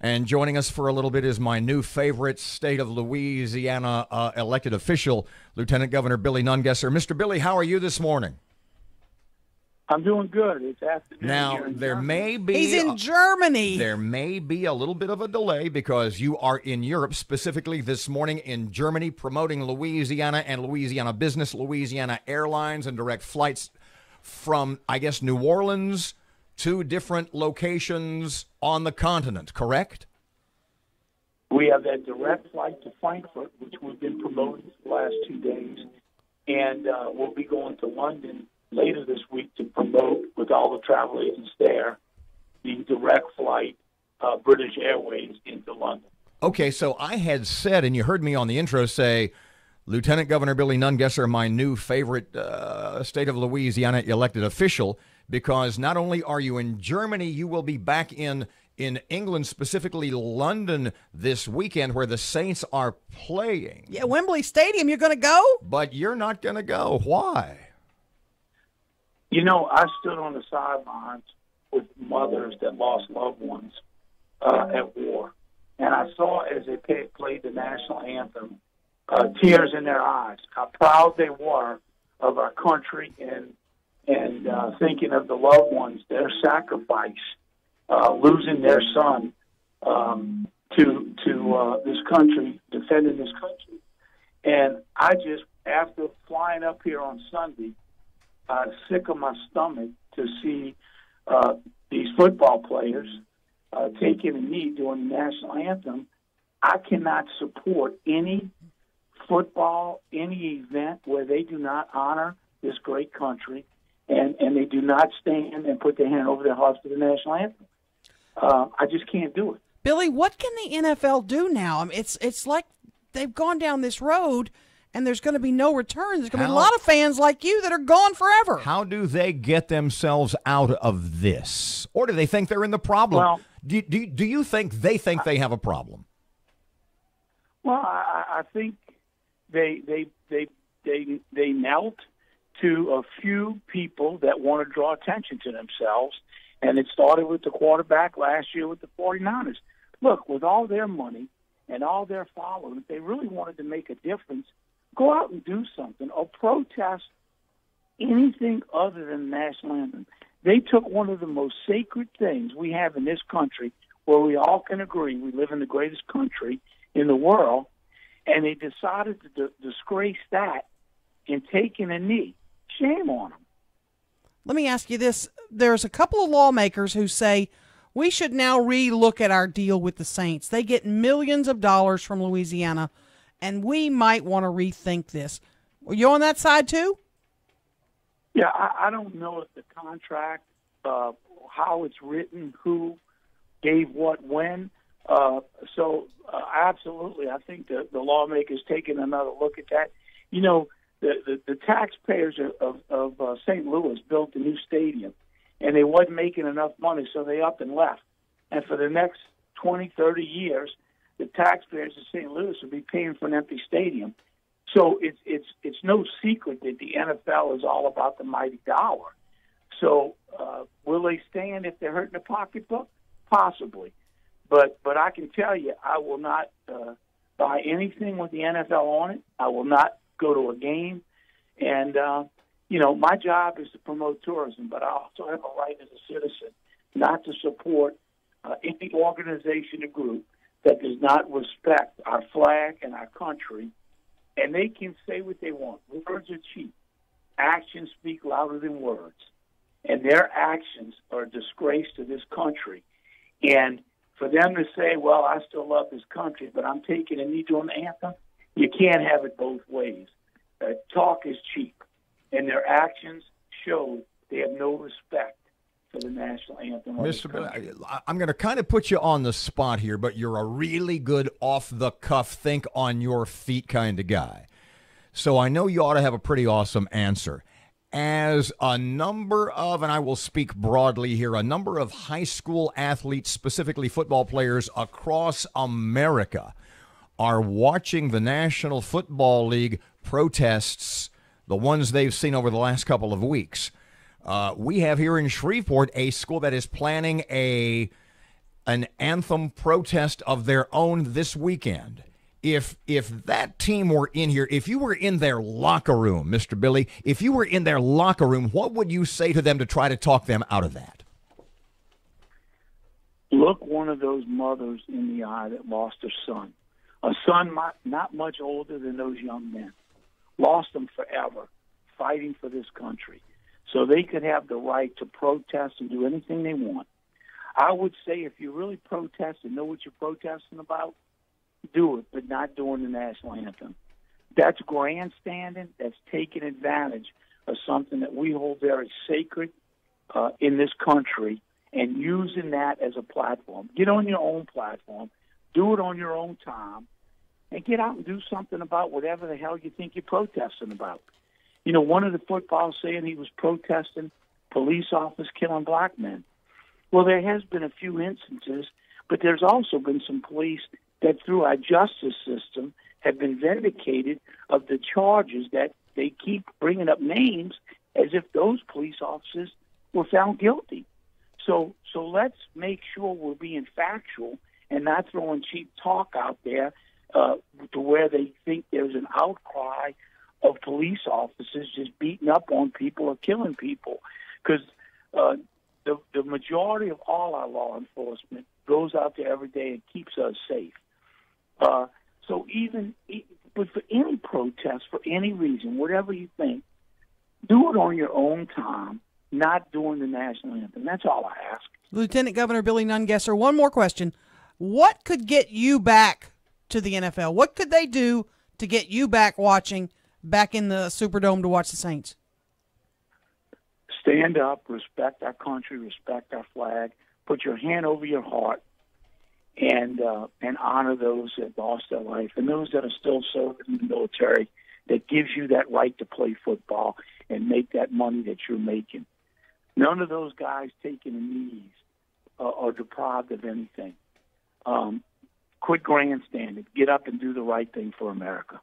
And joining us for a little bit is my new favorite state of Louisiana uh, elected official, Lieutenant Governor Billy Nungesser. Mr. Billy, how are you this morning? I'm doing good. It's afternoon. Now there Germany. may be He's in Germany. there may be a little bit of a delay because you are in Europe, specifically this morning in Germany, promoting Louisiana and Louisiana business, Louisiana Airlines, and direct flights from I guess New Orleans to different locations on the continent. Correct? We have that direct flight to Frankfurt, which we've been promoting for the last two days, and uh, we'll be going to London later this week to promote with all the travel agents there the direct flight uh, British Airways into London. Okay, so I had said, and you heard me on the intro say, Lieutenant Governor Billy Nungesser, my new favorite uh, state of Louisiana elected official, because not only are you in Germany, you will be back in in England, specifically London, this weekend, where the Saints are playing. yeah, Wembley Stadium. You're going to go? But you're not going to go. Why? You know, I stood on the sidelines with mothers that lost loved ones uh, at war, and I saw as they played the national anthem, uh, tears in their eyes. How proud they were of our country, and and uh, thinking of the loved ones, their sacrifice, uh, losing their son um, to to uh, this country, defending this country, and I just after flying up here on Sunday uh, sick of my stomach to see uh, these football players uh, taking a knee during the national anthem. I cannot support any football, any event where they do not honor this great country and, and they do not stand and put their hand over their hearts for the national anthem. Uh, I just can't do it. Billy, what can the NFL do now? I mean, it's it's like they've gone down this road and there's going to be no return. There's going to be a lot of fans like you that are gone forever. How do they get themselves out of this? Or do they think they're in the problem? Well- do, do, do you think they think they have a problem? Well, I, I I think they they they they they knelt to a few people that want to draw attention to themselves, and it started with the quarterback last year with the 49ers. Look, with all their money and all their following, if they really wanted to make a difference, go out and do something or protest anything other than national anthem. They took one of the most sacred things we have in this country, where we all can agree we live in the greatest country in the world, and they decided to d- disgrace that in taking a knee. Shame on them. Let me ask you this. There's a couple of lawmakers who say we should now relook at our deal with the Saints. They get millions of dollars from Louisiana, and we might want to rethink this. Are you on that side too? Yeah, I, I don't know if the contract, uh, how it's written, who gave what when. Uh, so, uh, absolutely, I think the, the lawmakers taking another look at that. You know, the the, the taxpayers of of, uh, St. Louis built a new stadium, and they wasn't making enough money, so they up and left. And for the next 20, 30 years, the taxpayers of St. Louis will be paying for an empty stadium. So it's it's it's no secret that the NFL is all about the mighty dollar. So uh, will they stand if they're hurting the pocketbook? Possibly, but but I can tell you, I will not uh, buy anything with the NFL on it. I will not go to a game, and uh, you know my job is to promote tourism, but I also have a right as a citizen not to support uh, any organization or group that does not respect our flag and our country and they can say what they want. Words are cheap. Actions speak louder than words. And their actions are a disgrace to this country. And for them to say, well, I still love this country, but I'm taking a knee to an anthem, you can't have it both ways. Uh, talk is cheap. And their actions show they have no respect for the national anthem. Mr. Bill, I- I'm going to kind of put you on the spot here, but you're a really good off the cuff, think on your feet kind of guy. So I know you ought to have a pretty awesome answer. As a number of, and I will speak broadly here, a number of high school athletes, specifically football players across America, are watching the National Football League protests, the ones they've seen over the last couple of weeks. Uh, we have here in Shreveport a school that is planning a an anthem protest of their own this weekend. If if that team were in here, if you were in their locker room, Mr. Billy, if you were in their locker room, what would you say to them to try to talk them out of that? Look one of those mothers in the eye that lost her son. A son not much older than those young men. Lost them forever, fighting for this country. So they could have the right to protest and do anything they want. I would say if you really protest and know what you're protesting about, do it, but not during the national anthem. That's grandstanding. That's taking advantage of something that we hold very sacred uh, in this country and using that as a platform. Get on your own platform, do it on your own time, and get out and do something about whatever the hell you think you're protesting about. You know, one of the footballs saying he was protesting police officers killing black men. Well, there has been a few instances, but there's also been some police that through our justice system have been vindicated of the charges that they keep bringing up names as if those police officers were found guilty. So, so let's make sure we're being factual and not throwing cheap talk out there uh, to where they think there's an outcry of police officers just beating up on people or killing people. Because uh, the the majority of all our law enforcement goes out there every day and keeps us safe. Uh, so even, but for any protest, for any reason, whatever you think, do it on your own time, not during the national anthem. That's all I ask. Lieutenant Governor Billy Nungesser, one more question. What could get you back to the NFL? What could they do to get you back watching, back in the Superdome to watch the Saints? Stand up, respect our country, respect our flag, put your hand over your heart, and uh, and honor those that lost their life and those that are still serving in the military. That gives you that right to play football and make that money that you're making. None of those guys taking the knees are deprived of anything. Um, quit grandstanding. Get up and do the right thing for America.